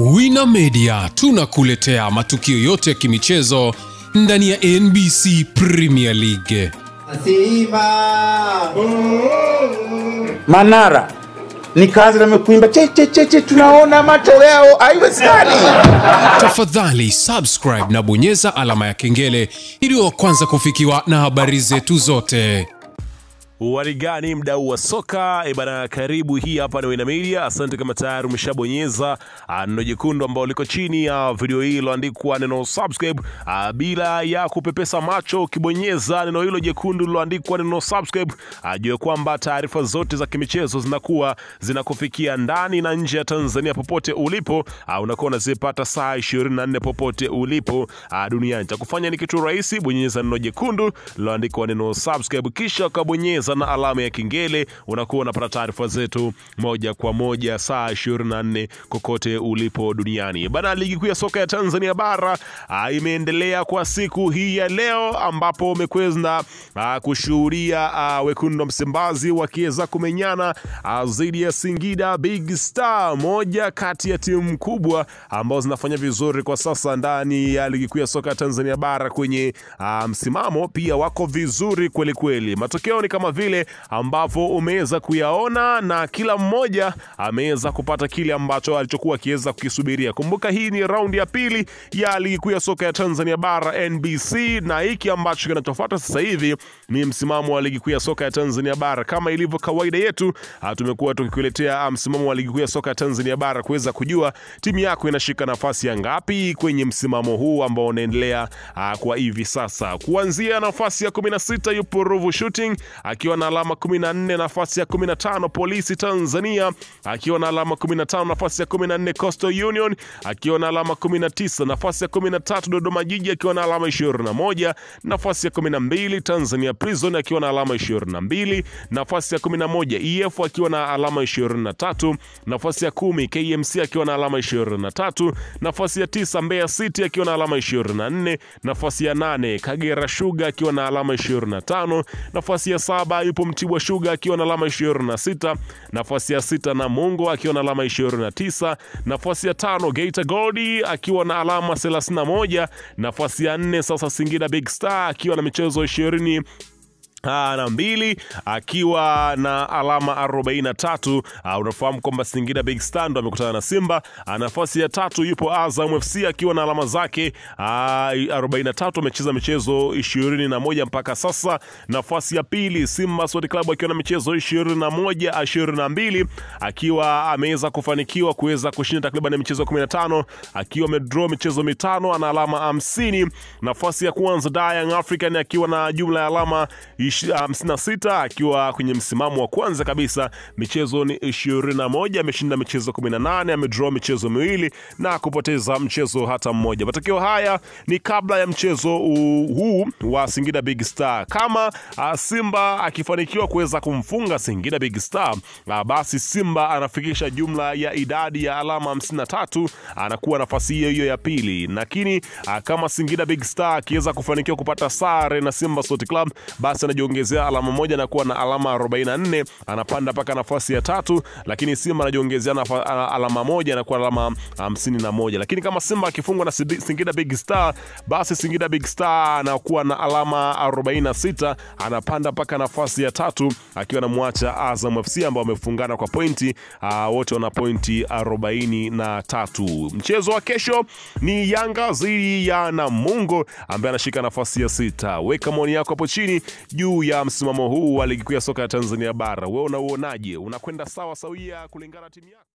Wina Media tunakuletea matukio yote ya kimichezo ndani ya NBC Premier League. Simba Manara ni kazi na mekuimba che che che che, tunaona matoleo, haiwezekani. Tafadhali subscribe na bonyeza alama ya kengele ili wa kwanza kufikiwa na habari zetu zote. Warigani mdau wa soka e bana, karibu. Hii hapa ni Wina Media. Asante kama tayari umeshabonyeza ah, neno jekundu ambao liko chini ya video hii iloandikwa neno subscribe. a, bila ya kupepesa macho, ukibonyeza neno hilo jekundu liloandikwa neno subscribe, ajue kwamba taarifa zote za kimichezo zinakuwa zinakufikia ndani na nje ya Tanzania popote ulipo. Ah, unakuwa unazipata saa 24 popote ulipo ah, duniani. Cha kufanya ni kitu rahisi, bonyeza neno jekundu liloandikwa neno subscribe, kisha ukabonyeza na alama ya kengele, unakuwa unapata taarifa zetu moja kwa moja saa 24 kokote ulipo duniani. Bana, ligi kuu ya soka ya Tanzania bara ah, imeendelea kwa siku hii ya leo, ambapo umekwenda ah, kushuhudia ah, wekundu wa Msimbazi wakiweza kumenyana dhidi ya Singida Big Star, moja kati ya timu kubwa ambazo zinafanya vizuri kwa sasa ndani ya ligi kuu ya soka ya Tanzania bara kwenye msimamo, pia wako vizuri kweli kweli. Matokeo ni kama vile ambavyo umeweza kuyaona na kila mmoja ameweza kupata kile ambacho alichokuwa akiweza kukisubiria. Kumbuka hii ni raundi ya pili ya ligi kuu ya soka ya Tanzania bara NBC, na hiki ambacho kinachofuata sasa hivi ni msimamo wa ligi kuu ya soka ya Tanzania bara. Kama ilivyo kawaida yetu, ah, tumekuwa tukikuletea ah, msimamo wa ligi kuu ya soka ya Tanzania bara kuweza kujua timu yako inashika nafasi ya ngapi kwenye msimamo huu ambao unaendelea ah, kwa hivi sasa. Kuanzia nafasi ya 16 yupo Ruvu Shooting akiwa na alama 14. Nafasi ya 15 Polisi Tanzania akiwa na alama 15. Nafasi ya 14 Coastal Union akiwa na alama 19. Nafasi ya 13 Dodoma Jiji akiwa na alama 21. Nafasi ya 12 Tanzania Prison akiwa na alama 22. Nafasi ya 11 EF akiwa na alama 23. Nafasi ya 10 KMC akiwa na alama 23. Nafasi ya 9 Mbeya City akiwa na alama 24. Nafasi ya 8 Kagera Sugar akiwa na alama 25. Nafasi ya saba yupo Mtibwa Sugar akiwa na alama 26. Nafasi ya sita Namungo akiwa na alama 29. Nafasi ya tano Geita Goldi akiwa na alama 31. Nafasi ya nne sasa Singida Big Star akiwa na michezo na mbili akiwa na alama 43. Ah, unafahamu kwamba Singida Big Star ndo amekutana na Simba. Ah, nafasi ya tatu yupo Azam FC akiwa na alama zake ah, 43, amecheza michezo 21 mpaka sasa. Nafasi ya pili Simba Sport Club akiwa na michezo 21 22, akiwa ameweza kufanikiwa kuweza kushinda takriban michezo 15, akiwa amedraw michezo mitano, ana alama 50. Nafasi ya kwanza Young African akiwa na jumla ya alama 56 akiwa kwenye msimamo wa kwanza kabisa, michezo ni 21, ameshinda michezo 18, amedraw michezo miwili na kupoteza mchezo hata mmoja. Matokeo haya ni kabla ya mchezo huu wa Singida Big Star. Kama ah, Simba akifanikiwa kuweza kumfunga Singida Big Star, ah, basi Simba anafikisha jumla ya idadi ya alama 53, anakuwa nafasi hiyo hiyo ya pili, lakini ah, kama Singida Big Star akiweza kufanikiwa kupata sare na Simba Sport Club, basi anajiongezea alama moja na kuwa na alama 44, anapanda mpaka nafasi ya tatu, lakini Simba anajiongezea alama moja na kuwa alama 51. Lakini kama Simba akifungwa na Singida Big Star, basi Singida Big Star anakuwa na alama 46, anapanda mpaka nafasi ya tatu akiwa anamwacha Azam FC ambao wamefungana kwa pointi uh, wote wana pointi 43. Mchezo wa kesho ni Yanga dhidi ya Namungo ambaye anashika nafasi ya sita. Weka maoni yako hapo chini juu ya msimamo huu wa ligi kuu ya soka ya Tanzania bara. Wewe unauonaje? Unakwenda sawa sawia kulingana na timu yako?